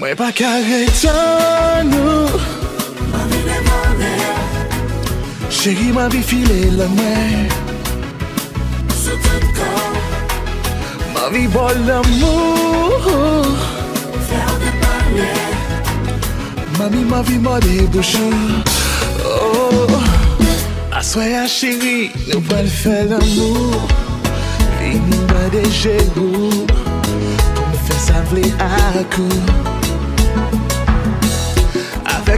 Mwen pa kare tan nou Mwen vile mwane Cheri mwen vi file la mwen Sou tout kon Mwen vi bol l'amou Fèr de pale Mami mwen vi mwen de bouchou oh. Aswaya ah, cheri nou pal fè l'amou Vini mwen de jegou Pou mwen fè sa vle akou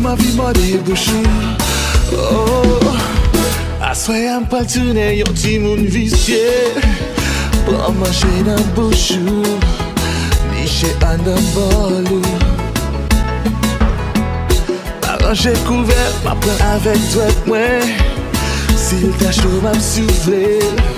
Ma vi mwade bwishou Aswayan pal tounen Yon timoun visye Pwa mwache nan bwishou Ni che an nan balou Paranjè kouvel Ma plen avèk dwek mwen Sil tach nou mam souvel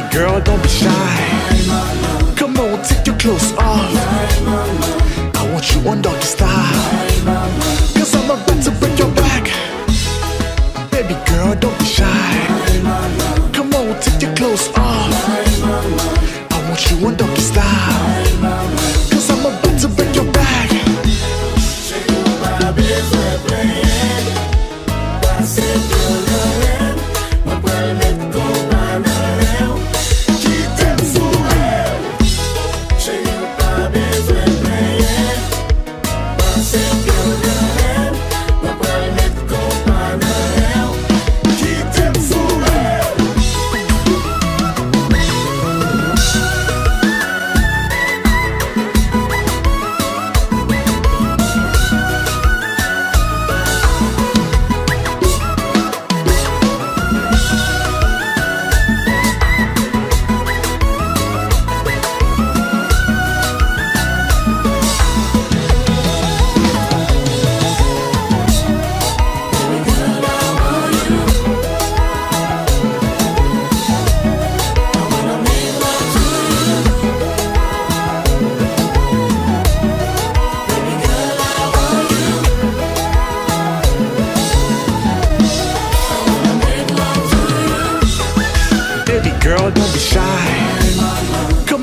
Baby girl, don't be shy. Come on, take your clothes off. I want you on doggy style. Cause I'm about to break your back. Baby girl, don't be shy. Come on, take your clothes off. I want you on doggy style.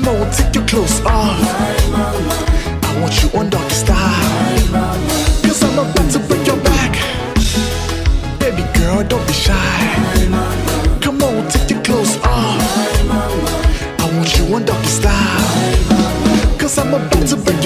I will take your clothes off. I want you on dog style. Cause I'm about to break your back. Baby girl, don't be shy. Come on, take your clothes off. I want you on doggy style. Cause I'm about to break